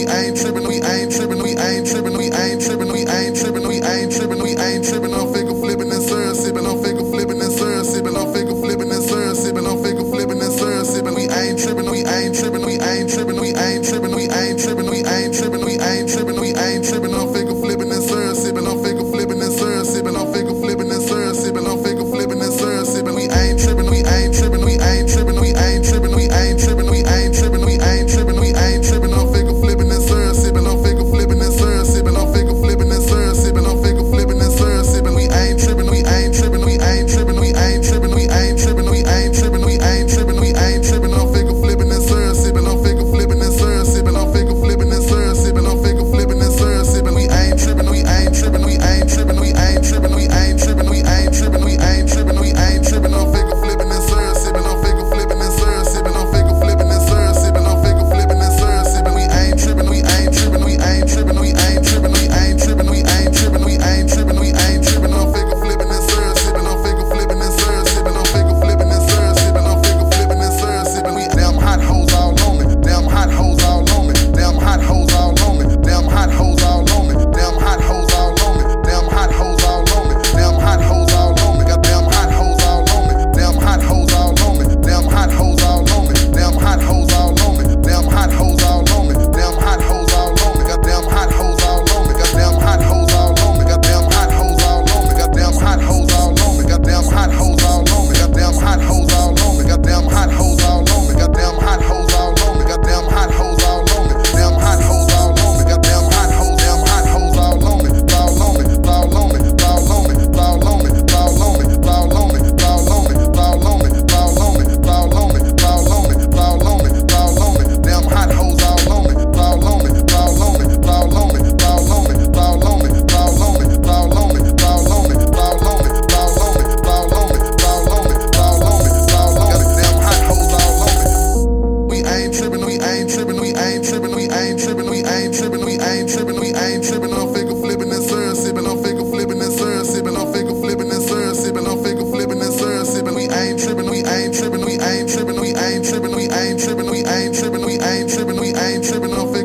we ain't tripping, we ain't tripping, we ain't tripping, we ain't tripping, we ain't tripping, we ain't tripping, we ain't tripping, I'm figure flipping and sir, sipping, I'm figure flipping and sir, sipping, I'm figure flipping and sir, sipping, I'm figure flipping and sir, sipping, we ain't tripping, we ain't tripping, we ain't tripping, we ain't tripping, we ain't tripping, we ain't tripping. I ain't tripping, we ain't tripping, I'm figure flipping and syrup sipping, I'm figure flipping and syrup sipping, I'm figure flipping and syrup sipping, I'm figure flipping and syrup sipping, we ain't tripping, we ain't tripping, we ain't tripping, we ain't tripping, we ain't tripping, we ain't tripping, we ain't tripping, we ain't tripping, I'm figure